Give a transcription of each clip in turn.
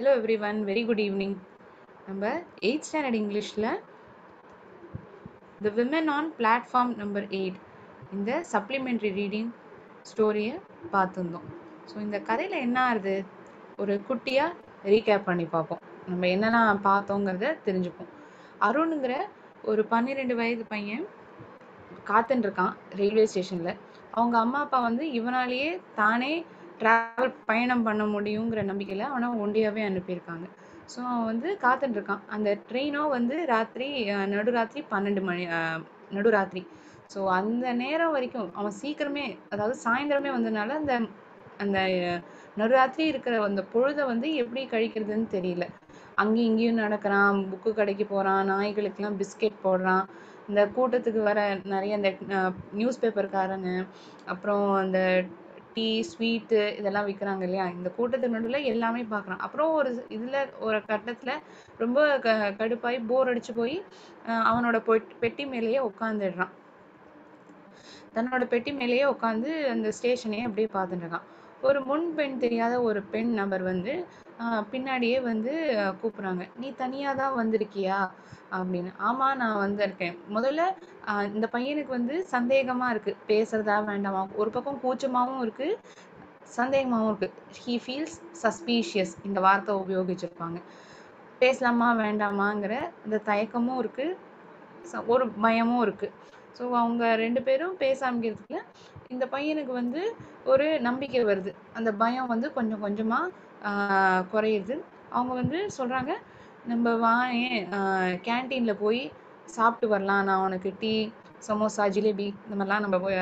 Hello everyone very good evening நம்ம eight standard இங்கிலீஷில் the women on platform number eight இந்த supplementary reading ஸ்டோரியை பார்த்துருந்தோம். ஸோ இந்த கதையில் என்ன ஆகுது? ஒரு குட்டியாக ரீகேப் பண்ணி பார்ப்போம். நம்ம என்னெல்லாம் பார்த்தோங்கிறத தெரிஞ்சுப்போம். அருணுங்கிற ஒரு பன்னிரெண்டு வயது பையன் காத்துன்னு இருக்கான் ரயில்வே ஸ்டேஷனில் அவங்க அம்மா அப்பா வந்து இவனாலேயே தானே ட்ராவல் பயணம் பண்ண முடியுங்கிற நம்பிக்கையில் அவனை ஒண்டியாகவே அனுப்பியிருக்காங்க. ஸோ அவன் வந்து காத்துட்ருக்கான். அந்த ட்ரெயினோ வந்து ராத்திரி நடுராத்திரி பன்னெண்டு மணி நடுராத்திரி. ஸோ அந்த நேரம் வரைக்கும் அவன் சீக்கிரமே அதாவது சாயந்தரமே வந்ததுனால அந்த அந்த நடுராத்திரி இருக்கிற அந்த பொழுதை வந்து எப்படி கழிக்கிறதுன்னு தெரியல. அங்கேயும் இங்கேயும் நடக்கிறான் புக்கு கடைக்கு போகிறான் நாய்களுக்கெல்லாம் பிஸ்கெட் போடுறான். இந்த கூட்டத்துக்கு வர நிறைய இந்த நியூஸ் பேப்பர்காரங்க அப்புறம் அந்த டீ ஸ்வீட்டு இதெல்லாம் விற்கிறாங்க இல்லையா? இந்த கூட்டத்துக்கு நடுவில் எல்லாமே பார்க்குறான். அப்புறம் ஒரு இதில் ஒரு கட்டத்தில் ரொம்ப க கடுப்பாகி போர் அடிச்சு போய் அவனோட பொட் பெட்டி மேலேயே உட்காந்துடுறான் தன்னோட பெட்டி மேலேயே உட்காந்து அந்த ஸ்டேஷனையே அப்படியே பார்த்துட்டு இருக்கான். ஒரு முன் பெண் தெரியாத ஒரு பெண் நபர் வந்து பின்னாடியே வந்து கூப்பிட்றாங்க கூப்பிடுறாங்க. நீ தனியாக தான் வந்திருக்கியா? அப்படின்னு. ஆமாம் நான் வந்திருக்கேன். முதல்ல இந்த பையனுக்கு வந்து சந்தேகமாக இருக்குது பேசுறதா வேண்டாமா? ஒரு பக்கம் கூச்சமாகவும் இருக்குது சந்தேகமாகவும் இருக்குது ஹீ ஃபீல்ஸ் சஸ்பீஷியஸ் இந்த வார்த்தை உபயோகிச்சிருப்பாங்க. பேசலாமா? வேண்டாமாங்கிற இந்த தயக்கமும் இருக்குது ச- ஒரு பயமும் இருக்குது ஸோ அவங்க ரெண்டு பேரும் பேசாமிக்கிறதுக்குள்ள இந்த பையனுக்கு வந்து ஒரு நம்பிக்கை வருது. அந்த பயம் வந்து கொஞ்சம் கொஞ்சமாக குறையுது. அவங்க வந்து சொல்கிறாங்க நம்ம வாயேன் கேன்டீனில் போய் சாப்பிட்டு வரலாம். நான் உனக்கு டீ சமோசா ஜிலேபி இந்த மாதிரிலாம் நம்ம போய்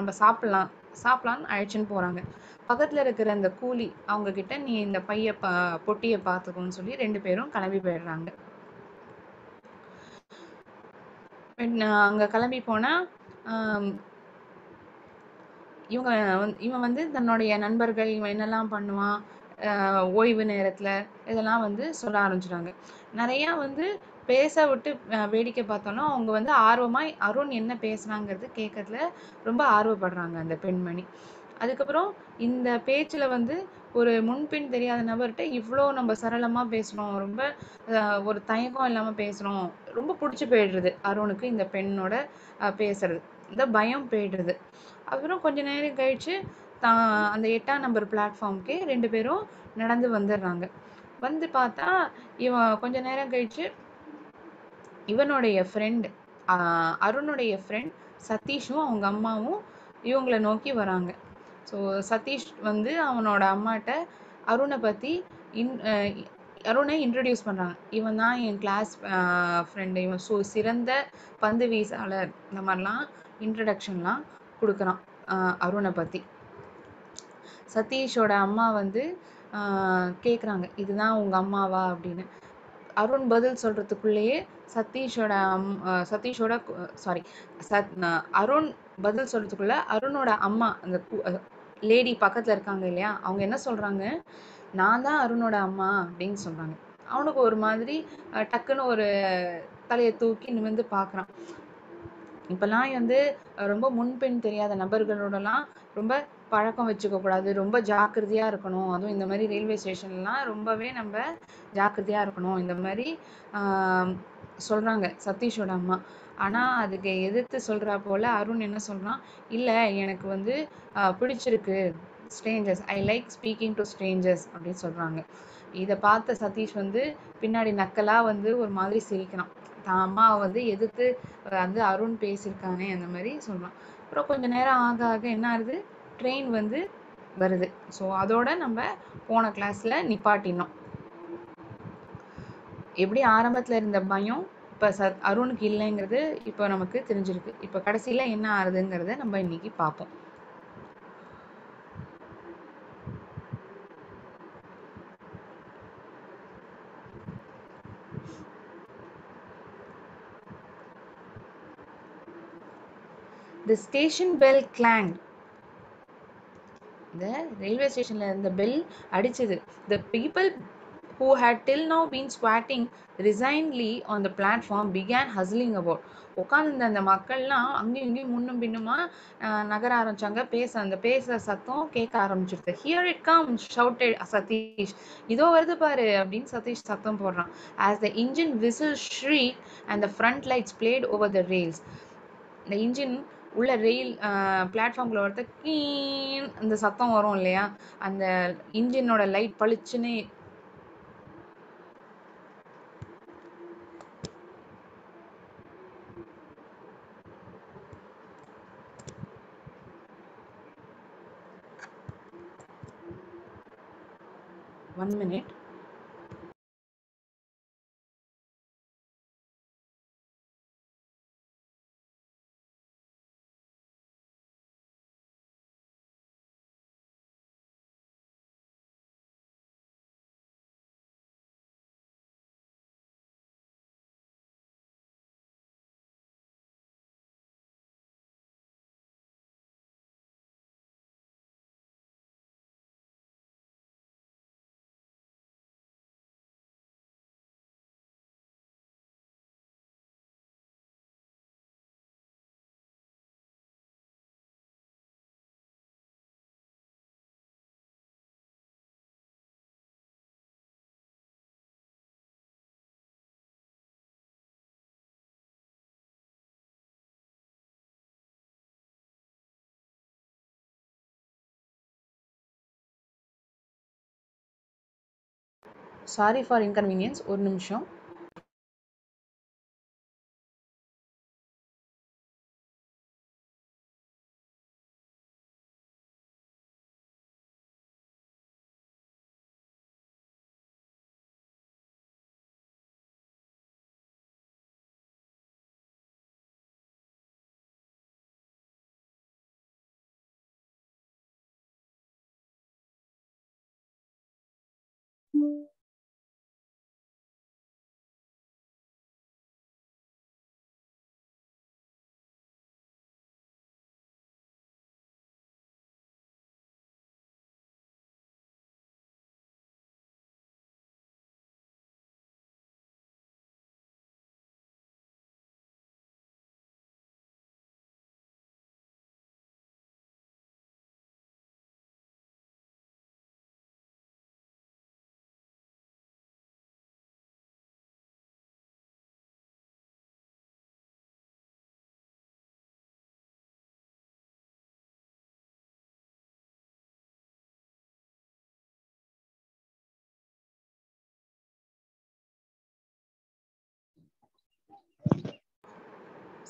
நம்ம சாப்பிட்லாம். சாப்பிட்லான்னு அழைச்சின்னு போகிறாங்க பக்கத்தில் இருக்கிற அந்த கூலி அவங்கக்கிட்ட நீ இந்த பைய ப பொட்டியை பார்த்துக்கோன்னு சொல்லி ரெண்டு பேரும் கிளம்பி போயிடுறாங்க. அங்கே கிளம்பி போனால் இவங்க இவன் வந்து தன்னுடைய நண்பர்கள் இவன் என்னெல்லாம் பண்ணுவான் ஓய்வு நேரத்தில் இதெல்லாம் வந்து சொல்ல ஆரம்பிச்சிட்டாங்க நிறையா வந்து பேச விட்டு வேடிக்கை பார்த்தோன்னா அவங்க வந்து ஆர்வமாக அருண் என்ன பேசுகிறாங்கிறது கேட்கறதுல ரொம்ப ஆர்வப்படுறாங்க அந்த பெண்மணி. அதுக்கப்புறம் இந்த பேச்சில் வந்து ஒரு முன்பின் தெரியாத நபர்கிட்ட இவ்வளோ நம்ம சரளமாக பேசுகிறோம் ரொம்ப ஒரு தயக்கம் இல்லாமல் பேசுகிறோம் ரொம்ப பிடிச்சி போயிடுறது அருணுக்கு இந்த பெண்ணோட பேசுறது. இந்த பயம் போயிடுறது. அப்புறம் கொஞ்ச நேரம் கழிச்சு தான் அந்த எட்டாம் நம்பர் பிளாட்ஃபார்ம்க்கே ரெண்டு பேரும் நடந்து வந்துடுறாங்க வந்து பார்த்தா இவன் கொஞ்ச நேரம் கழிச்சு இவனுடைய ஃப்ரெண்டு அருணுடைய ஃப்ரெண்ட் சதீஷும் அவங்க அம்மாவும் இவங்களை நோக்கி வராங்க. ஸோ சதீஷ் வந்து அவனோட அம்மாட்ட அருணை பற்றி இன் அருணை இன்ட்ரடியூஸ் பண்ணுறாங்க இவன் தான் என் கிளாஸ் ஃப்ரெண்டு இவன் சோ சிறந்த பந்து வீசாளர். இந்த மாதிரிலாம் இன்ட்ரடக்ஷன்லாம் கொடுக்குறான் அருணை பற்றி சதீஷோட அம்மா வந்து கேட்குறாங்க இதுதான் உங்கள் அம்மாவா? அப்படின்னு. அருண் பதில் சொல்கிறதுக்குள்ளேயே சதீஷோட அம் சதீஷோட சாரி சத் அருண் பதில் சொல்கிறதுக்குள்ள அருணோட அம்மா அந்த லேடி பக்கத்தில் இருக்காங்க இல்லையா? அவங்க என்ன சொல்கிறாங்க நான் தான் அருணோட அம்மா அப்படின்னு சொல்கிறாங்க அவனுக்கு ஒரு மாதிரி டக்குன்னு ஒரு தலையை தூக்கி நிமிர்ந்து பார்க்குறான் இப்போல்லாம் வந்து ரொம்ப முன்பின் தெரியாத நபர்களோடலாம் ரொம்ப பழக்கம் வச்சுக்கக்கூடாது ரொம்ப ஜாக்கிரதையாக இருக்கணும். அதுவும் இந்த மாதிரி ரயில்வே ஸ்டேஷன்லாம் ரொம்பவே நம்ம ஜாக்கிரதையாக இருக்கணும். இந்த மாதிரி சொல்கிறாங்க சதீஷோட அம்மா. ஆனால் அதுக்கு எதிர்த்து சொல்கிறா போல் அருண் என்ன சொல்கிறான் இல்லை எனக்கு வந்து பிடிச்சிருக்கு. Strangers I like speaking to strangers அப்படின்னு சொல்கிறாங்க இதை பார்த்த சதீஷ் வந்து பின்னாடி நக்கலாக வந்து ஒரு மாதிரி சிரிக்கிறான். தான் அம்மாவை வந்து எதிர்த்து வந்து அருண் பேசியிருக்கானே அந்த மாதிரி சொல்றான். அப்புறம் கொஞ்ச நேரம் ஆக ஆக என்ன ஆகுது? ட்ரெயின் வந்து வருது. ஸோ அதோட நம்ம போன கிளாஸ்ல நிப்பாட்டினோம். எப்படி ஆரம்பத்துல இருந்த பயம்? இப்போ ச அருணுக்கு இல்லைங்கிறது இப்போ நமக்கு தெரிஞ்சிருக்கு. இப்போ கடைசியில என்ன ஆகுதுங்கிறத நம்ம இன்னைக்கு பார்ப்போம். தி ஸ்டேஷன் பெல் கிளாங் இந்த ரயில்வே ஸ்டேஷன்ல இருந்த பெல் அடிச்சது. The people who had till now been squatting resignedly on the platform began hustling about உட்காந்துருந்த அந்த மக்கள்லாம் அங்கேயும் இங்கேயும் முன்னும் பின்னுமா நகர ஆரம்பிச்சாங்க. பேச அந்த பேசுகிற சத்தம் கேட்க ஆரம்பிச்சிருது. Here it come shouted Satish இதோ வருது பாரு அப்படின்னு சதீஷ் சத்தம் போடுறான். As the engine whistle shriek and the front lights blazed over the rails. இந்த இன்ஜின் உள்ள ரெயில் பிளாட்ஃபார்ம்ல ஒருத்த கீன் அந்த சத்தம் வரும் இல்லையா? அந்த இன்ஜினோட லைட் பளிச்சுன்னு one minute sorry for inconvenience ஒரு நிமிஷம்.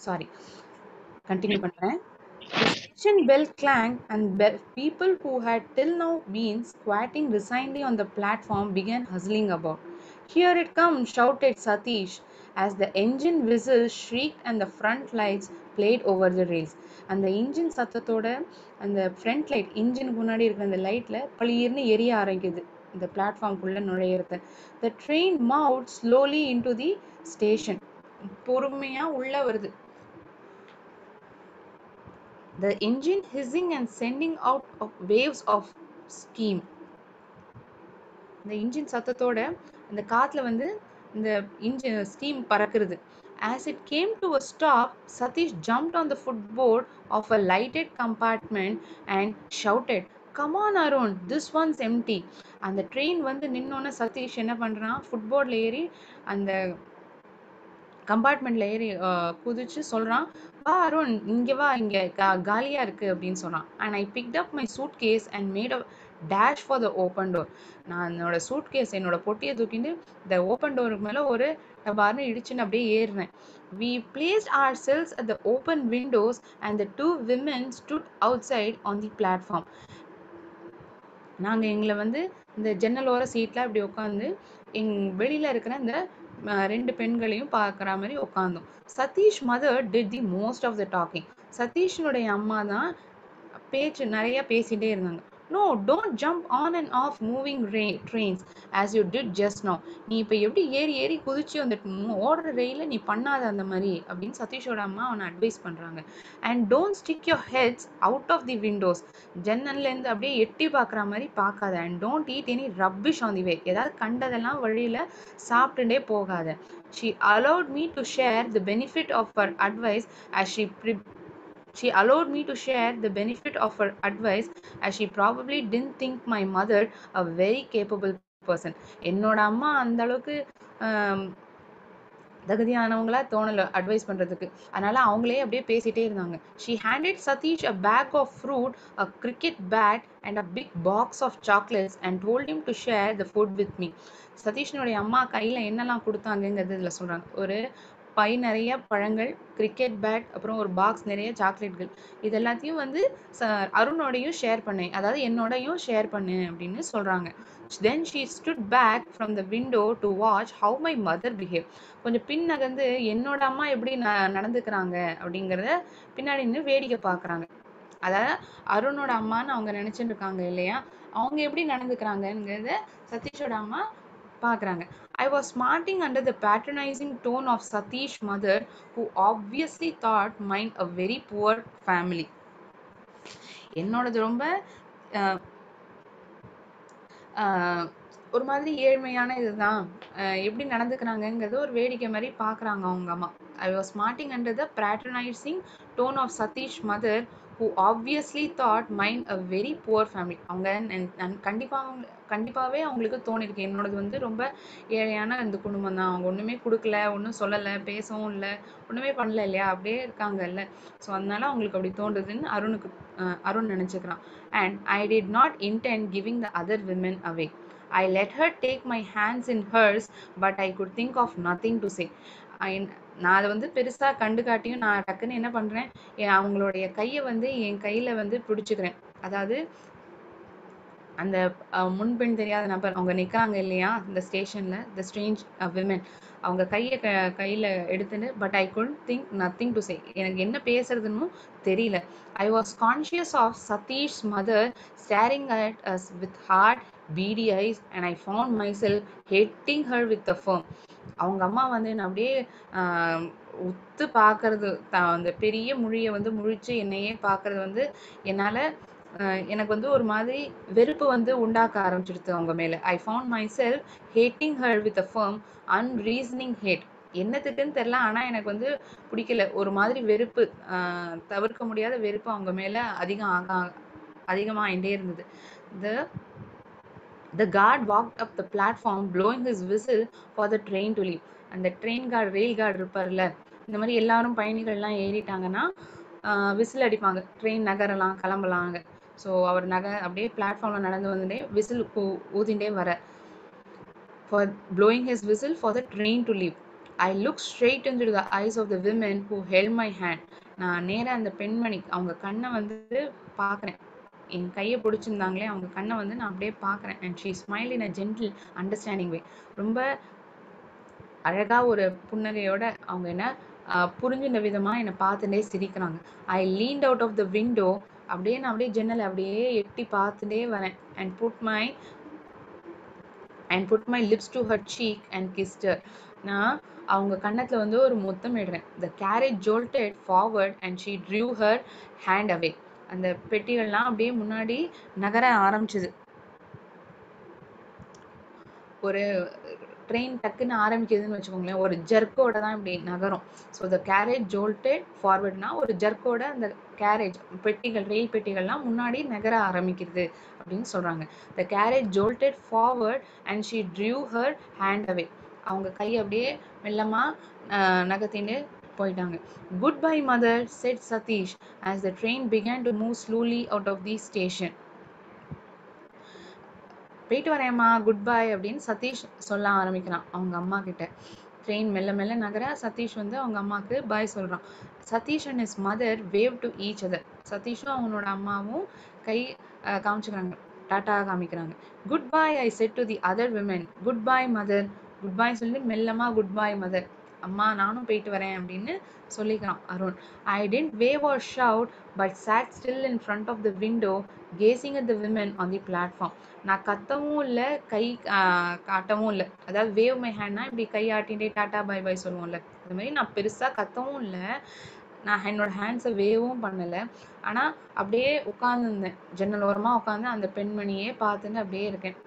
சாரி கண்டினியூ பண்றேன் The station bell clanged, and be- people who had till now been squatting resignedly on the platform began hustling about. Here it comes, shouted Satish, as the engine whistle shrieked and the front lights played over the rails. அந்த engine சத்தத்தோட அந்த front light இன்ஜினுக்கு முன்னாடி இருக்கிற அந்த லைட்ல பளிர்னு எரிய ஆரம்பிக்குது இந்த பிளாட்ஃபார்ம்குள்ள நுழையிறது the train moved slowly into the station பொறுமையா உள்ள வருது the engine hissing and sending out of waves of steam இந்த இன்ஜின் சத்தத்தோட அந்த காற்றுல வந்து இந்த இன்ஜின் ஸ்டீம் பறக்கிறது as it came to a stop Satish jump on the footboard of a lighted compartment and shouted come on Arun this one's empty அந்த train வந்து நின்னோன்னு சதீஷ் என்ன பண்ணுறான் ஃபுட்போர்டில் ஏறி அந்த கம்பார்ட்மெண்ட்ல ஏறி குதிச்சு சொல்றான் வா அருண் இங்க வா இங்க கா- காலியா இருக்கு அப்படின்னு சொன்னான். And I picked up my suitcase and made a dash for the open door நான் என்னோட சூட் கேஸ் என்னோட பொட்டியை தூக்கிட்டு இந்த ஓப்பன் டோருக்கு மேல ஒரு டபார்னு இடிச்சுன்னு அப்படியே ஏறினேன். We placed ourselves at the open windows and the two women stood outside on the platform நாங்கள் எங்களை வந்து இந்த ஜன்னலோர சீட்ல அப்படி உட்காந்து எங் வெளியில இருக்கிற இந்த ரெண்டு பெண்களையும் பார்க்குற மாதிரி உட்காந்தோம் Satish mother did the most of the talking சதீஷினுடைய அம்மா தான் பேச்சு நிறையா பேசிகிட்டே இருந்தாங்க. No don't jump on and off moving ray trains as you did just now நீ இப்போ எப்படி ஏறி ஏறி குதிச்சு வந்துட்டு ஓடுற ரெயிலில் நீ பண்ணாத அந்த மாதிரி அப்படின்னு சதீஷோட அம்மா அவனை அட்வைஸ் பண்ணுறாங்க and don't stick your heads out of the windows ஜன்னல்லேருந்து அப்படியே எட்டி பார்க்குற மாதிரி பார்க்காத and don't eat any rubbish on the way ஏதாவது கண்டதெல்லாம் வழியில் சாப்பிட்டுட்டே போகாத. She allowed me to share the benefit of her advice as she pre she allowed me to share the benefit of her advice as she probably didn't think my mother a very capable person. என்னோட அம்மா அந்த அளவுக்கு தகுதியானவங்களா தோணல advice பண்றதுக்கு. அதனால அவங்களே அப்படியே பேசிட்டே இருந்தாங்க. She handed Satish a bag of fruit a cricket bat and a big box of chocolates and told him to share the food with me சதீஷ்னுடைய அம்மா கையில என்னெல்லாம் கொடுத்தாங்கங்கிறது இதுல சொல்றாங்க. ஒரு பை நிறைய பழங்கள் கிரிக்கெட் பேட் அப்புறம் ஒரு பாக்ஸ் நிறைய சாக்லேட்கள் இது எல்லாத்தையும் வந்து ச- அருணோடையும் ஷேர் பண்ணேன் அதாவது என்னோடையும் ஷேர் பண்ணு அப்படின்னு சொல்றாங்க. Then she stood back from the window to watch how my mother behave கொஞ்சம் பின் நகர்ந்து என்னோட அம்மா எப்படி ந நடந்துக்கிறாங்க அப்படிங்கிறத பின்னாடி நின்று வேடிக்கை பார்க்குறாங்க அதாவது அருணோட அம்மான்னு அவங்க நினச்சிட்டு இருக்காங்க இல்லையா? அவங்க எப்படி நடந்துக்கிறாங்கங்கிறத சதீஷோட அம்மா பார்க்குறாங்க I was smarting under the patronising tone of Satish mother who obviously thought mine a very poor family. என்னோடது ரொம்ப ஒரு மாதிரி ஏழ்மையான இதுதான். எப்படி நடந்துக்கிறாங்கங்கிறது ஒரு வேடிக்கை மாதிரி பார்க்குறாங்க அவங்க அம்மா. I was smarting under the patronising tone of Satish mother who obviously thought mine a very poor family அவங்க கண்டிப்பாக அவங்க கண்டிப்பாகவே அவங்களுக்கு தோணிருக்கு. என்னோடது வந்து ரொம்ப ஏழையான இந்த குடும்பம் தான். அவங்க ஒன்றுமே கொடுக்கல ஒன்றும் சொல்லலை பேசவும் இல்லை ஒன்றுமே பண்ணல இல்லையா? அப்படியே இருக்காங்கல்ல ஸோ அதனால அவங்களுக்கு அப்படி தோன்றுதுன்னு அருணுக்கு Arun நினச்சிக்கிறான். And I did not intend giving the other women away I let her take my hands in hers but I could think of nothing to say நான் அதை வந்து பெருசாக கண்டு காட்டியும் நான் டக்குன்னு என்ன பண்ணுறேன் அவங்களுடைய கையை வந்து என் கையில் வந்து பிடிச்சிக்கிறேன். அதாவது அந்த முன்பின் தெரியாத நபர் அவங்க நிற்கிறாங்க இல்லையா இந்த ஸ்டேஷனில் த ஸ்ட்ரேஞ்ச் விமன் அவங்க கையை க கையில் எடுத்துட்டு but I could think nothing to say எனக்கு என்ன பேசுறதுன்னு தெரியல. I was conscious of Satish mother staring at us with hard beady eyes and I found myself hating her with a firm அவங்க அம்மா வந்து என்ன அப்படியே உத்து பார்க்கறது த- அந்த பெரிய மொழியை வந்து முழிச்சு என்னையே பார்க்கறது வந்து என்னால் எனக்கு வந்து ஒரு மாதிரி வெறுப்பு வந்து உண்டாக்க ஆரம்பிச்சிடுது அவங்க மேலே. I found myself hating her with a firm unreasoning hate என்னத்துக்குன்னு தெரில ஆனால் எனக்கு வந்து பிடிக்கல. ஒரு மாதிரி வெறுப்பு ஆஹ், தவிர்க்க முடியாத வெறுப்பு அவங்க மேலே அதிகம் ஆக அதிகமாகிட்டே இருந்தது. The the guard walk up the platform blowing his whistle for the train to leave அந்த ட்ரெயின் கார்டு ரெயில் கார்டு இருப்பார்ல இந்த மாதிரி எல்லாரும் பயணிகள்லாம் ஏறிட்டாங்கன்னா விசில் அடிப்பாங்க. ட்ரெயின் நகரலாம் கிளம்பலாங்க. ஸோ அவர் நக அப்படியே பிளாட்ஃபார்மில் நடந்து வந்துட்டே விசில் ஊதிண்டே வர. For blowing his whistle for the to leave leave. I looked straight into the eyes of the women who held my hand நான் நேராக அந்த பெண்மணி அவங்க கண்ணை வந்து பார்க்குறேன். என் கையை பிடிச்சிருந்தாங்களே அவங்க கண்ணை வந்து நான் அப்படியே பார்க்குறேன். And she smiled in a gentle understanding way ரொம்ப அழகாக ஒரு புன்னகையோட அவங்க என்ன ஆஹ் புரிஞ்சின விதமாக என்னை பார்த்துட்டே சிரிக்கிறாங்க. I leaned out of the window அப்படியே நான் அப்படியே ஜன்னலை அப்படியே எட்டி பார்த்துட்டே வரேன். And put my and put my lips to her cheek and kissed her நான் அவங்க கன்னத்தில் வந்து ஒரு முத்தம் இடுறேன். The carriage jolted forward and she drew her hand away அந்த பெட்டிகள்லாம் அப்படியே முன்னாடி நகர ஆரம்பிச்சது. ஒரு ட்ரெயின் டக்குன்னு ஆரம்பிக்குதுன்னு வச்சுக்கோங்களேன் ஒரு ஜர்க்கோட தான் இப்படி நகரும். ஸோ த கேரேஜ் ஜோல்டட் ஃபார்வர்ட்னா ஒரு ஜர்க்கோட அந்த கேரேஜ் பெட்டிகள் ரயில் பெட்டிகள்லாம் முன்னாடி நகர ஆரம்பிக்கிறது அப்படின்னு சொல்கிறாங்க the carriage jolted forward and she drew her hand away அவங்க கை அப்படியே மெல்லமாக நகர்த்தின்னு போயிட்டாங்க. Goodbye mother said Satish as the train began to move slowly out of the station போயிட்டு வரேம்மா குட் பை அப்படின்னு சதீஷ் சொல்ல ஆரம்பிக்கிறான். அவங்க அம்மா கிட்ட. ட்ரெயின் மெல்ல மெல்ல நகர சதீஷ் வந்து அவங்க அம்மாவுக்கு பாய் சொல்கிறான் Satish and his mother wave to each other சதீஷும் அவனோட அம்மாவும் கை காமிச்சுக்கிறாங்க. டாட்டா காமிக்கிறாங்க. Goodbye I said to the other women goodbye mother goodbye சொல்லி மெல்லமாக குட் பாய் மதர் அம்மா நானும் போயிட்டு வரேன் அப்படின்னு சொல்லிக்கிறான் Arun. I didn't wave or shout but sat still in front of the window gazing at the women on the platform நான் கத்தவும் இல்லை கை காட்டவும் இல்லை. அதாவது வேவ் மை ஹேண்ட்னா இப்படி கை ஆட்டிகிட்டே டாட்டா பை பாய் சொல்லுவோம்ல. அது மாதிரி நான் பெருசாக கத்தவும் இல்லை. நான் என்னோட ஹேண்ட்ஸை வேவும் பண்ணலை. ஆனால் அப்படியே உட்காந்துருந்தேன் ஜன்னல் ஓரமாக உட்காந்து அந்த பெண்மணியே பார்த்துட்டு அப்படியே இருக்கேன்.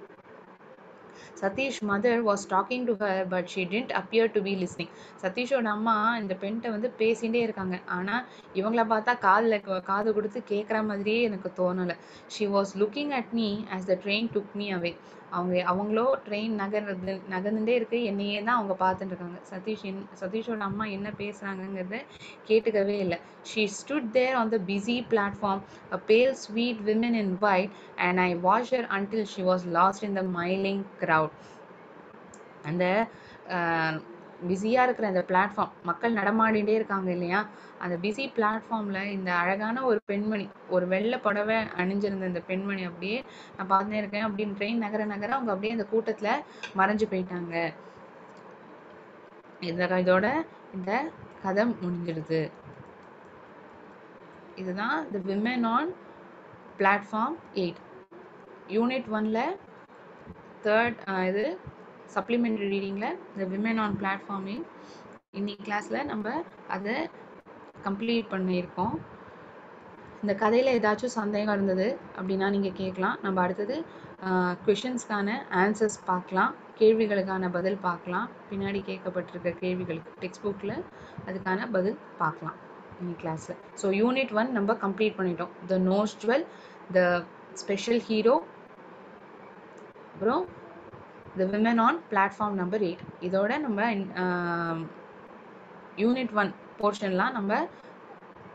Satish mother was talking to her but she didn't appear to be listening சதீஷோட அம்மா இந்த பெண்கிட்ட வந்து பேசிகிட்டே இருக்காங்க. ஆனால் இவங்கள பார்த்தா காதில் காது கொடுத்து கேட்குற மாதிரியே எனக்கு தோணலை. She was looking at me as the train took me away அவங்க அவங்களோ ட்ரெயின் நகர்றது நகர்ந்துட்டே இருக்கு. என்னையே தான் அவங்க பார்த்துட்டு இருக்காங்க. சதீஷ் என் சதீஷோட அம்மா என்ன பேசுகிறாங்கங்கிறத கேட்டுக்கவே இல்லை. She stood there on the busy platform a pale sweet women in white and I watched her until she was lost in the milling crowd அந்த பிஸியாக இருக்கிற அந்த பிளாட்ஃபார்ம் மக்கள் நடமாடிட்டே இருக்காங்க இல்லையா? அந்த பிஸி பிளாட்ஃபார்மில் இந்த அழகான ஒரு பெண்மணி ஒரு வெள்ளை புடவை அணிஞ்சிருந்த இந்த பெண்மணி அப்படியே நான் பார்த்துட்டே இருக்கேன். அப்படின்னு ட்ரெயின் நகர நகர அவங்க அப்படியே அந்த கூட்டத்தில் மறைஞ்சு போயிட்டாங்க. இந்த இதோட இந்த கதை முடிஞ்சிடுது. இதுதான் the women on platform eight unit ஒன்ல தேர்ட் இது சப்ளிமெண்ட்ரி ரீடிங்கில் இந்த விமன் ஆன் பிளாட்ஃபார்ம் எயிட் இன்னைக்கு கிளாஸில் நம்ம அதை கம்ப்ளீட் பண்ணியிருக்கோம். இந்த கதையில் ஏதாச்சும் சந்தேகம் இருந்தது அப்படின்னா நீங்கள் கேட்கலாம். நம்ம அடுத்தது கொஷின்ஸ்க்கான ஆன்சர்ஸ் பார்க்கலாம். கேள்விகளுக்கான பதில் பார்க்கலாம். பின்னாடி கேட்கப்பட்டிருக்க கேள்விகளுக்கு டெக்ஸ்ட் புக்கில் அதுக்கான பதில் பார்க்கலாம். இன்னைக்கு கிளாஸில் ஸோ யூனிட் ஒன் நம்ம கம்ப்ளீட் பண்ணிட்டோம். The nose jewel the special hero அப்புறம் the women on platform number eight இதோட நம்ம யூனிட் ஒன் போர்ஷன்லாம் நம்ம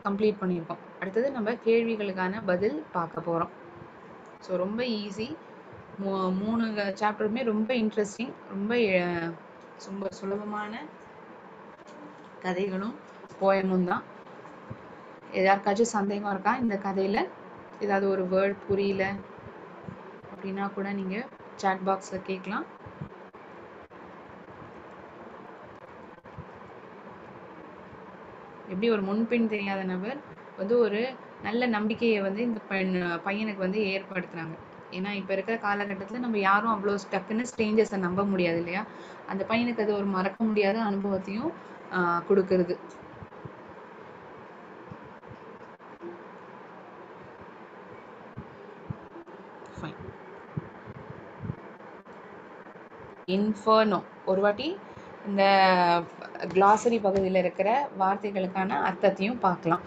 கம்ப்ளீட் பண்ணியிருக்கோம். அடுத்தது நம்ம கேள்விகளுக்கான பதில் பார்க்க போகிறோம் ஸோ ரொம்ப ஈஸி மூ மூணு சாப்டருமே ரொம்ப இன்ட்ரெஸ்டிங் ரொம்ப ரொம்ப சுலபமான கதைகளும் போயமும் தான். யாருக்காச்சும் சந்தேகம் இருக்கா? இந்த கதையில் ஏதாவது ஒரு வேர்ட் புரியல அப்படின்னா கூட நீங்கள் சாட் பாக்ஸில் கேட்கலாம். எப்படி ஒரு முன்பின் தெரியாத நபர் வந்து ஒரு நல்ல நம்பிக்கையை வந்து இந்த பெண் பையனுக்கு வந்து ஏற்படுத்துறாங்க. ஏன்னா இப்போ இருக்கிற காலகட்டத்தில் நம்ம யாரும் அவ்வளோ டக்குன்னு ஸ்ட்ரேஞ்சர்ஸை நம்ப முடியாது இல்லையா? அந்த பையனுக்கு அது ஒரு மறக்க முடியாத அனுபவத்தையும் கொடுக்கறது. ஃபைன் இன்ஃபர்னோ ஒரு வாட்டி இந்த கிளாசரி பகுதியில் இருக்கிற வார்த்தைகளுக்கான அர்த்தத்தையும் பார்க்கலாம்.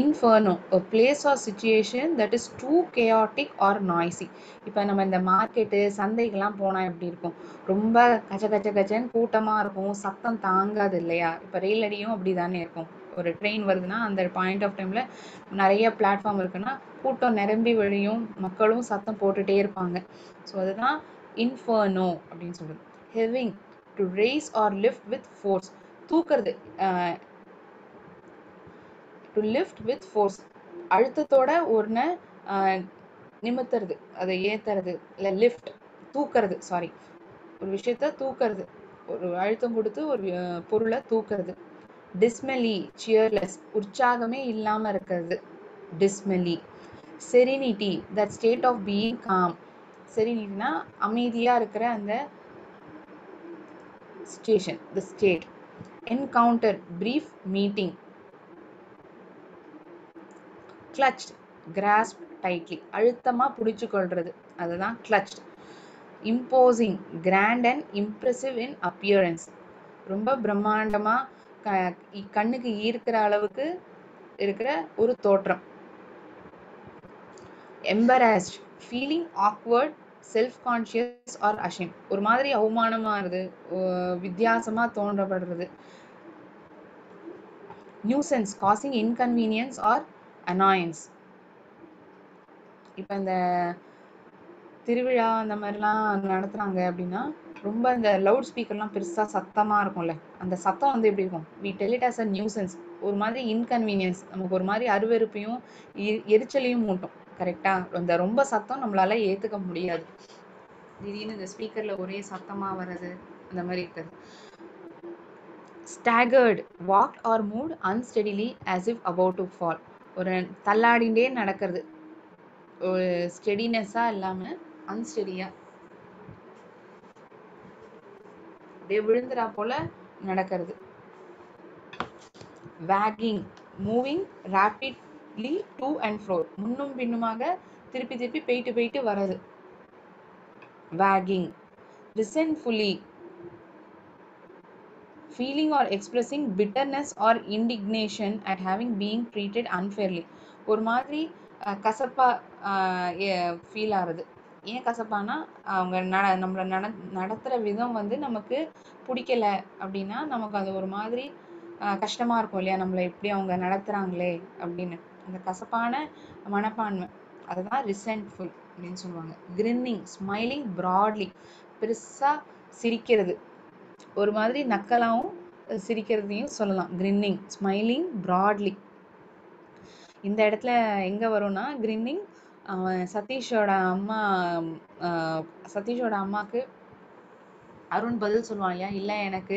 Inferno a or situation that is too too or noisy இப்போ நம்ம இந்த மார்க்கெட்டு சந்தைக்கெல்லாம் போனால் எப்படி இருக்கும்? ரொம்ப கச்ச கச்ச கச்சன்னு கூட்டமாக இருக்கும். சத்தம் தாங்காது இல்லையா? இப்போ ரயில் அடியும் அப்படி தானே இருக்கும். ஒரு ட்ரெயின் வருதுன்னா அந்த பாயிண்ட் ஆஃப் டைமில் நிறைய பிளாட்ஃபார்ம் இருக்குன்னா கூட்டம் நிரம்பி வழியும் மக்களும் சத்தம் போட்டுகிட்டே இருப்பாங்க. ஸோ அதுதான் இன்ஃபர்னோ அப்படின்னு சொல்லுது heaving to raise or lift with force தூக்கிறது. To lift with force அழுத்தத்தோட ஒன்று நிமித்துறது. அதை ஏத்துறது. இல்லை லிஃப்ட் தூக்குறது. சாரி ஒரு விஷயத்த தூக்குறது. ஒரு அழுத்தம் கொடுத்து ஒரு பொருளை தூக்குறது. டிஸ்மெலி சியர்லெஸ் உற்சாகமே இல்லாமல் இருக்கிறது. Dismally serenity that state of being calm செரினிட்டினா அமைதியாக இருக்கிற அந்த station the state encounter brief meeting clutched grasp tightly அழுத்தமாக பிடிச்சு கொள்றது அதுதான் clutched imposing grand and impressive in appearance ரொம்ப பிரம்மாண்டமாக க இ- கண்ணுக்கு ஈர்க்கிற அளவுக்கு இருக்கிற ஒரு தோற்றம். Embarrassed feeling awkward self conscious or ashamed ஒரு மாதிரி அவமானமாகுது வித்தியாசமாக தோன்றப்படுறது. Nuisance causing inconvenience or annoyance இப்போ இந்த திருவிழா அந்த மாதிரிலாம் நடத்துனாங்க அப்படின்னா ரொம்ப இந்த லவுட் ஸ்பீக்கர்லாம் பெருசாக சத்தமாக இருக்கும்ல. அந்த சத்தம் வந்து எப்படி இருக்கும்? வி டெலிடாஸ் அஸ் அ நியூசன்ஸ் ஒரு மாதிரி இன்கன்வீனியன்ஸ் நமக்கு ஒரு மாதிரி அருவருப்பையும் எரிச்சலையும் மூட்டும். கரெக்டாக அந்த ரொம்ப சத்தம் நம்மளால ஏற்றுக்க முடியாது. திடீர்னு இந்த ஸ்பீக்கரில் ஒரே சத்தமாக வர்றது அந்த மாதிரி இருக்குது. Staggered walked or moved unsteadily as if about to fall ஒரு தள்ளாடிண்டே நடக்கிறது. ஒரு ஸ்டெடினஸ்ஸாக இல்லாமல் அன்ஸ்டெடியாக அப்படியே விழுந்துறா போல நடக்கிறது. Wagging moving rapidly to and fro முன்னும் பின்னுமாக திருப்பி திருப்பி போயிட்டு போயிட்டு வர்றது. Wagging resentfully feeling or expressing bitterness or indignation at having being treated unfairly ஒரு மாதிரி கசப்பாக ஃபீல் ஆகுறது. ஏன் கசப்பானா அவங்க நட நம்மளை நட நடத்துகிற விதம் வந்து நமக்கு பிடிக்கல அப்படின்னா நமக்கு அது ஒரு மாதிரி கஷ்டமாக இருக்கும் இல்லையா? நம்மளை எப்படி அவங்க நடத்துகிறாங்களே அப்படின்னு. அந்த கசப்பான மனப்பான்மை. அதுதான் ரிசென்ட்ஃபுல் அப்படின்னு சொல்லுவாங்க. கிரின்னிங் ஸ்மைலிங் ப்ராட்லி பெருசாக சிரிக்கிறது. ஒரு மாதிரி நக்கலாவும் சிரிக்கிறதையும் சொல்லலாம். கிரின்னிங் ஸ்மைலிங் ப்ராட்லி இந்த இடத்துல எங்க வரும்னா கிரின்னிங் அவன் சதீஷோட அம்மா அஹ், சதீஷோட அம்மாவுக்கு அருண் பதில் சொல்லுவான் இல்லையா? இல்லை எனக்கு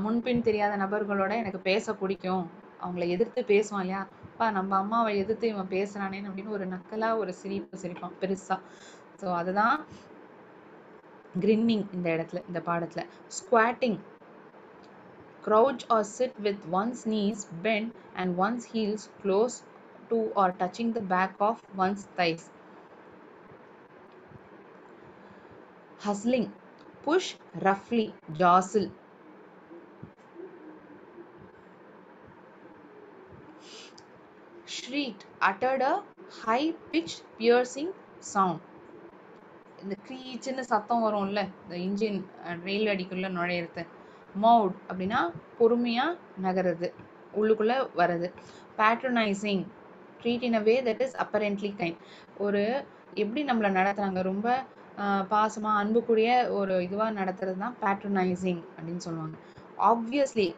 முன்பின் தெரியாத நபர்களோட எனக்கு பேச பிடிக்கும். அவங்கள எதிர்த்து பேசுவான் இல்லையா? அப்பா நம்ம அம்மாவை எதிர்த்து இவன் பேசுறானே அப்படின்னு ஒரு நக்கலா ஒரு சிரிப்பு சிரிப்பான் பெருசா ஸோ அதுதான் கிரின்னிங் இந்த இடத்துல இந்த பாடத்துல squatting crouch or sit with one's knees bent and one's heels close to or touching the back of one's thighs. Hustling, push roughly, jostle. Shrieked, uttered a high pitched, piercing sound. இந்த க்ரீச்சுன்னு சத்தம் வரும்ல இந்த engine ரயில் அடிக்குள்ள நுழையிறது. மவுட் அப்படின்னா பொறுமையா நகருது உள்ளுக்குள்ள வர்றது. Patronising treat in a way that is apparently kind ஒரு எப்படி நம்மளை நடத்துறாங்க? ரொம்ப பாசமாக அன்புக்குரிய ஒரு இதுவாக நடத்துறது தான் பேட்ரனைசிங் அப்படின்னு சொல்லுவாங்க. Obviously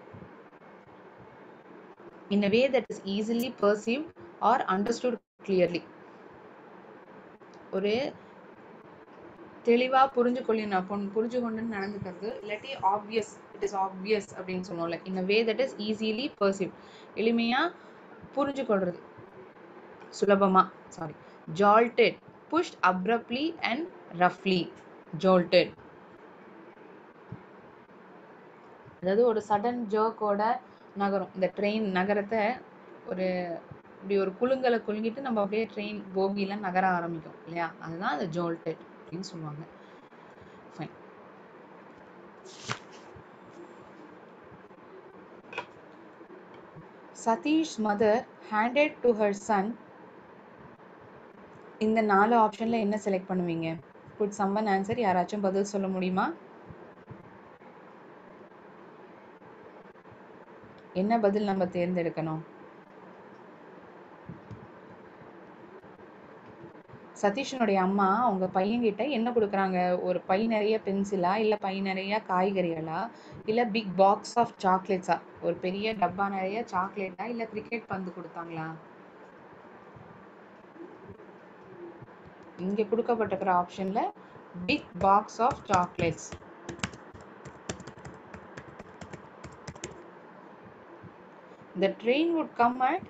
in a way that is easily perceived or understood clearly. ஒரு தெளிவா புரிஞ்சு கொள்ளின பொன்- புரிஞ்சு கொண்டுன்னு நடந்துக்கிறது இல்லாட்டி ஆப்வியஸ் இட் இஸ் ஆப்வியஸ் அப்படின்னு சொன்னோம்ல in way that is easily perceive எளிமையா புரிஞ்சு கொள்றது. சுலபமா sorry jolted pushed abruptly and ரஃப்லி jolted அதாவது ஒரு சடன் ஜோக்கோட நகரம். இந்த ட்ரெயின் நகரத்தை ஒரு இப்படி ஒரு குழுங்களை குலுங்கிட்டு நம்ம அப்படியே ட்ரெயின் போகியில நகர ஆரம்பிக்கும் இல்லையா? அதுதான் அந்த ஜோல்டெட் அப்படின்னு சொல்லுவாங்க. Fine Satish mother handed to her son இந்த நாலு ஆப்ஷன்ல என்ன செலக்ட் பண்ணுவீங்க? குட் சம்பன் ஆன்சர் யாராச்சும் பதில் சொல்ல முடியுமா? என்ன பதில் நம்ம தேர்ந்தெடுக்கணும்? சதீஷனுடைய அம்மா அவங்க பையன்கிட்ட என்ன கொடுக்குறாங்க? ஒரு பை நிறைய பென்சிலா இல்ல பை நிறைய காய்கறிகளா? இல்ல பிக் பாக்ஸ் ஆஃப் சாக்லேட்ஸா ஒரு பெரிய டப்பா நிறைய சாக்லேட்டா இல்ல கிரிக்கெட் பந்து கொடுத்தாங்களா? இங்க கொடுக்கப்பட்டிருக்கிற ஆப்ஷன்ல big box of chocolates The train would come at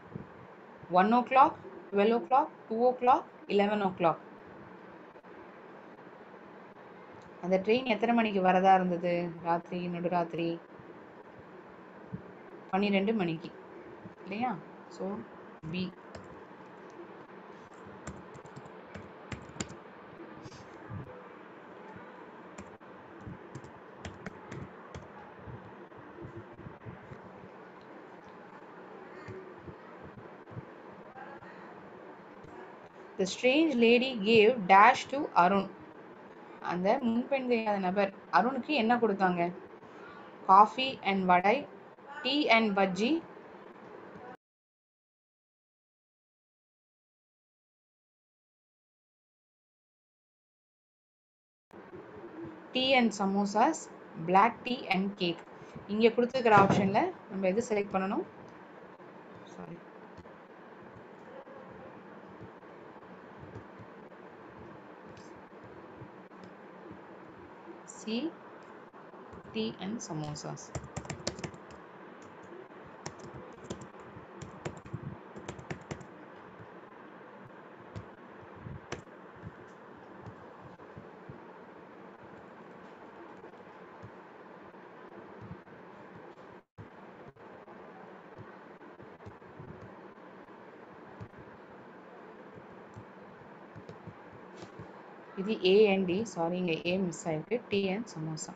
1 o'clock, 12 o'clock, 2 o'clock, 11 o'clock. அந்த ட்ரெயின் எத்தனை மணிக்கு வரதா இருந்தது? ராத்திரி நடுராத்திரி பன்னிரெண்டு மணிக்கு. இல்லையா? So B the strange lady gave dash to Arun அந்த முன்பெண் தெரியாத நபர் அருணுக்கு என்ன கொடுத்தாங்க? Coffee and vada tea and bajji tea and samosas black tea and cake இங்கே கொடுத்துருக்கிற ஆப்ஷனில் நம்ம எது செலக்ட் பண்ணணும்? Sorry C tea and samosas இது ஏ அண்ட் டி சாரி இங்கே ஏ மிஸ் ஆயிருக்கு. Tea and samosa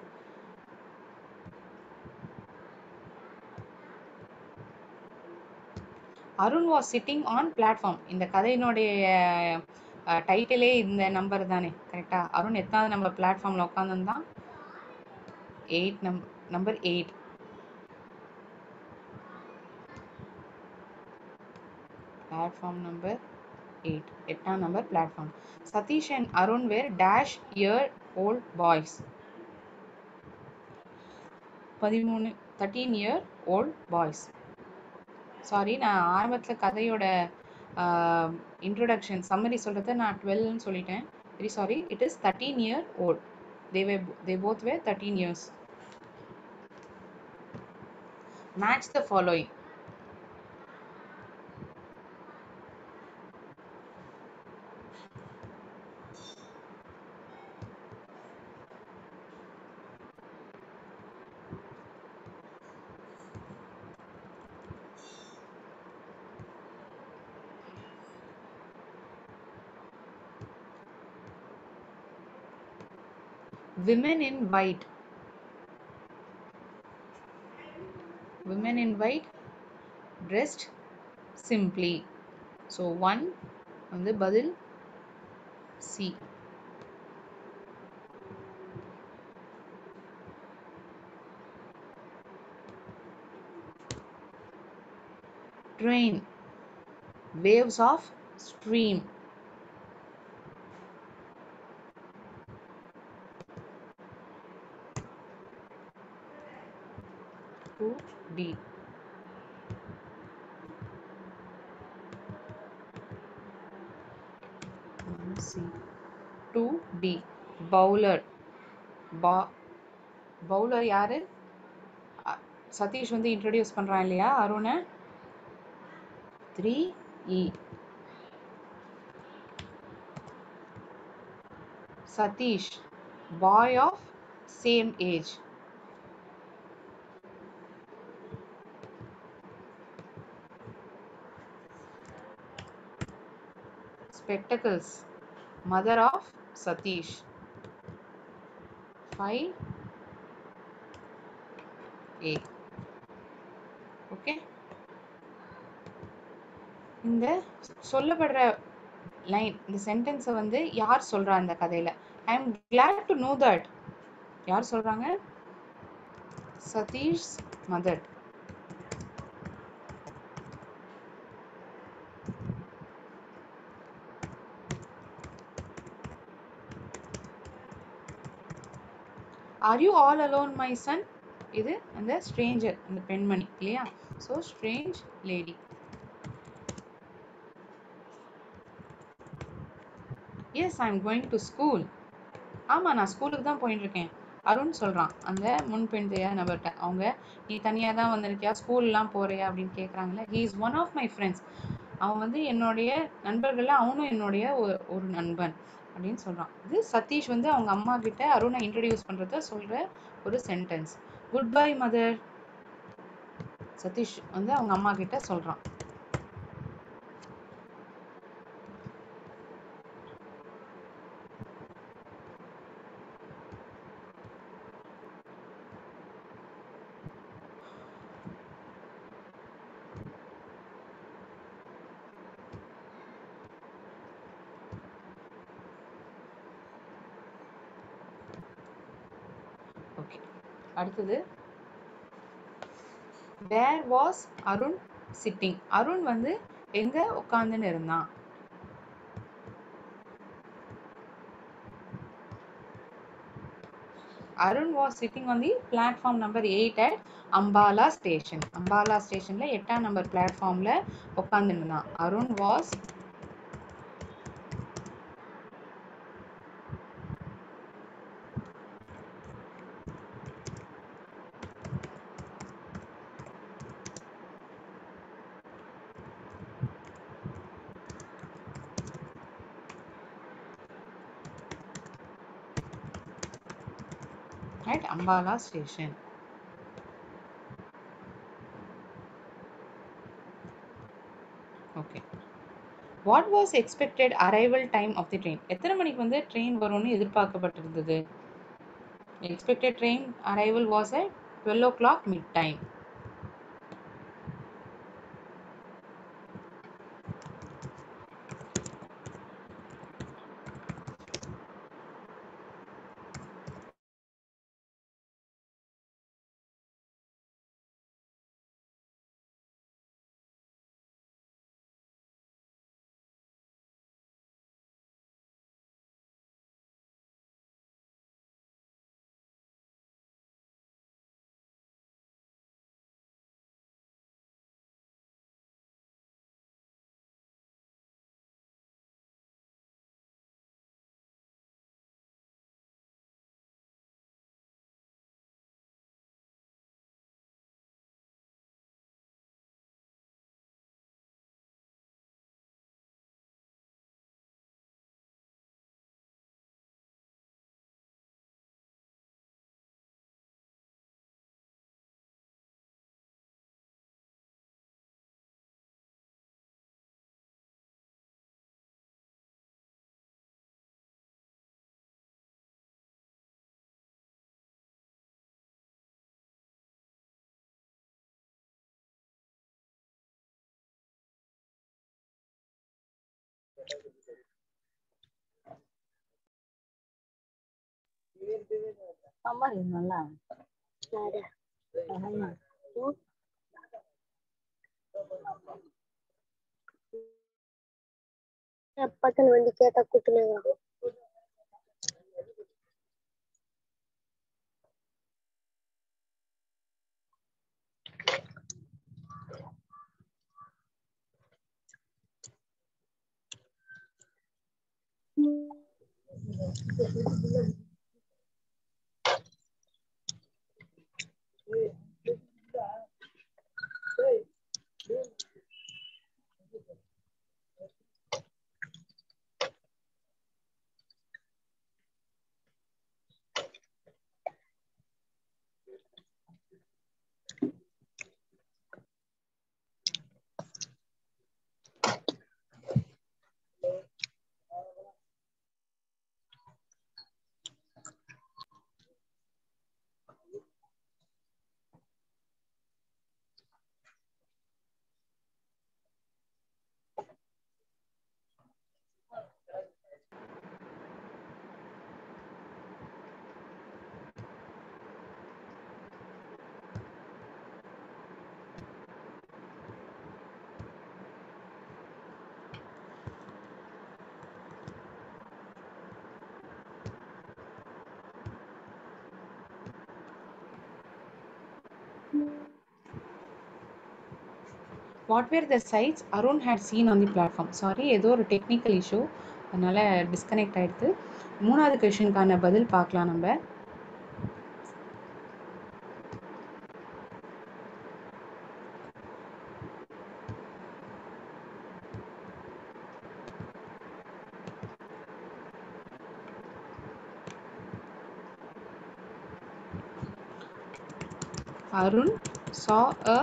Arun was sitting on platform இந்த கதையினுடைய டைட்டிலே இந்த நம்பர் தானே கரெக்டா அருண் எத்தனாவது நம்பர் பிளாட்ஃபார்மில் உட்காந்துருந்தான் எயிட் நம் number eight platform number eight எட்டாம் number platform Satish and Arun were dash year old boys பதிமூணு thirteen year old boys sorry நான் ஆரம்பத்தில் கதையோட இன்ட்ரொடக்ஷன் சம்மரி சொல்கிறத நான் டுவெல்னு சொல்லிட்டேன். Very sorry it is thirteen year old they were they both were thirteen years match the following women in white women in white dressed simply so one வந்து பதில் C train waves of stream C. Two D. Bowler. Ba bowler யாரு சதீஷ் வந்து introduce பண்றான் இல்லையா அருணை three E Satish boy of same age spectacles. Mother of satish. 5 a okay இந்த சொல்லப்படுற line இந்த சென்டென்ஸை வந்து யார் சொல்றா இந்த கதையில? I am glad to know that யார் சொல்றாங்க? Satish mother are you all alone my son இது அந்த ஸ்ட்ரேஞ்சர் அந்த பெண்மணி இல்லையா? So strange lady yes I am going to school ஆமாம் நான் ஸ்கூலுக்கு தான் போயின்னு இருக்கேன் அருண் சொல்கிறான் அந்த முன்பெண் தெரியாத நபர்கிட்ட அவங்க நீ தனியாக தான் வந்திருக்கியா? ஸ்கூல்லாம் போறியா? அப்படின்னு கேட்குறாங்களே he is one of my friends அவன் வந்து என்னுடைய நண்பர்களில் அவனும் என்னுடைய ஒரு ஒரு நண்பன். அப்படின்னு சொல்கிறான் இது சதீஷ் வந்து அவங்க அம்மா கிட்ட அருணை இன்ட்ரடியூஸ் பண்ணுறத சொல்கிற ஒரு sentence good bye mother Satish வந்து அவங்க அம்மா கிட்ட சொல்கிறான் ஓகே அடுத்தது. Where was Arun sitting Arun வந்து எங்க உட்காந்துன்னு இருந்தான்? அருண் வாஸ் சிட்டிங் வந்து the platform number eight at Ambala station Ambala ஸ்டேஷன்ல எட்டாம் நம்பர் பிளாட்ஃபார்ம்ல உட்காந்துருந்தான் இருந்தான். Arun was at Ambala station. Okay what was expected arrival time of the train எத்தனை மணிக்கு வந்து ட்ரெயின் வரும்னு எதிர்பார்க்கப்பட்டிருந்தது? Expected train arrival was at twelve O clock mid time Mama di mana? Ada. Mana? పక్కన వండి చేత కుట్టినా కాదు Thank you. What were the sights Arun had seen on the platform sorry ஏதோ ஒரு டெக்னிக்கல் இஷ்யூ அதனால் disconnect ஆகிடுது மூணாவது கொஷனுக்கான பதில் பார்க்கலாம் நம்ம. Arun saw a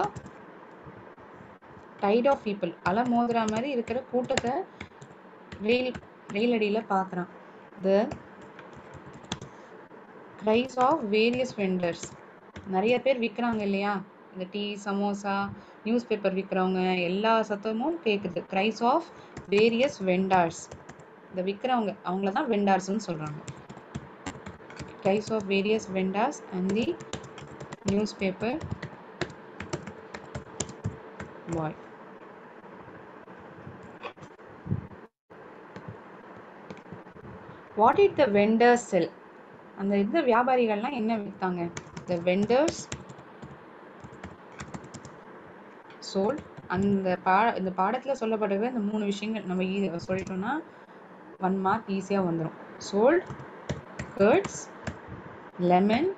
tide of people அலை மோதுற மாதிரி இருக்கிற கூட்டத்தை வெயில் வெயில் அடியில் பார்க்குறான். The cries of various vendors நிறைய பேர் விற்கிறாங்க இல்லையா? இந்த டீ சமோசா நியூஸ் பேப்பர் விற்கிறவங்க எல்லா சத்தமும் கேட்குது க்ரைஸ் ஆஃப் வேரியஸ் வெண்டார்ஸ் இந்த விற்கிறவங்க அவங்கள தான் வெண்டார்ஸ்னு சொல்கிறாங்க cries of various vendors and the newspaper boy what it the vendors sell அந்த இந்த வியாபாரிகள்லாம் என்ன விற்றாங்க த வெண்டர்ஸ் சோல் அந்த பா இந்த பாடத்தில் சொல்லப்படுற இந்த மூணு விஷயங்கள் நம்ம ஈ- சொல்லிட்டோம்னா ஒன் மார்க் ஈஸியாக வந்துடும் sold curds lemon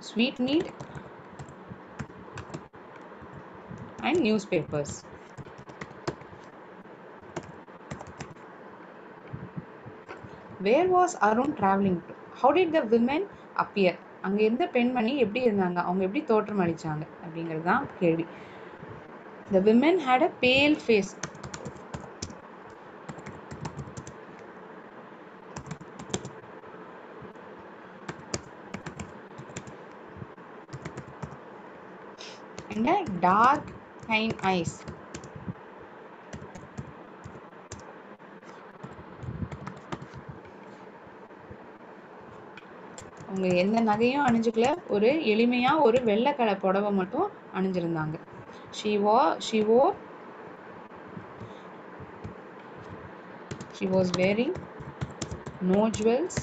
sweetmeat and newspapers. Where was Arun travelling to how did the women appear அங்கே இருந்த பெண்மணி எப்படி இருந்தாங்க அவங்க எப்படி தோற்றம் அளித்தாங்க அப்படிங்கிறது தான் கேள்வி the women had a pale face and dark Fine eyes. அவங்க எந்த நகையும் அணிஞ்சுக்கல ஒரு எளிமையாக ஒரு வெள்ளை கலர் புடவை மட்டும் அணிஞ்சிருந்தாங்க ஷிவோ ஷிவோ she was wearing no jewels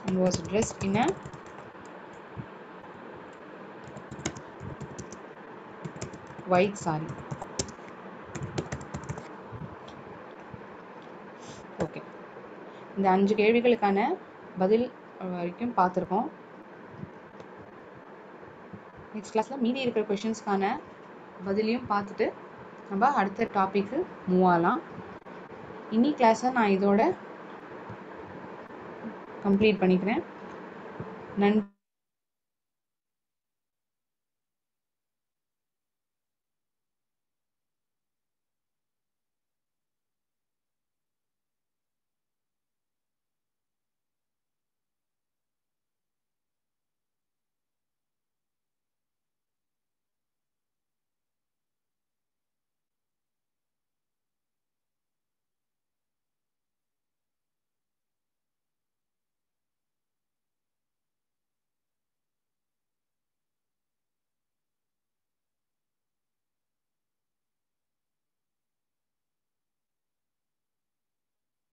and was dress in a white sari okay இந்த அஞ்சு கேள்விகளுக்கான பதில் வரைக்கும் பார்த்துருக்கோம். நெக்ஸ்ட் கிளாஸில் மீதி இருக்கிற கொஷின்ஸ்க்கான பதிலையும் பார்த்துட்டு நம்ம அடுத்த டாபிக்கு மூவ் ஆகலாம் இன்னி கிளாஸை நான் இதோட கம்ப்ளீட் பண்ணிக்கிறேன். நன்றி.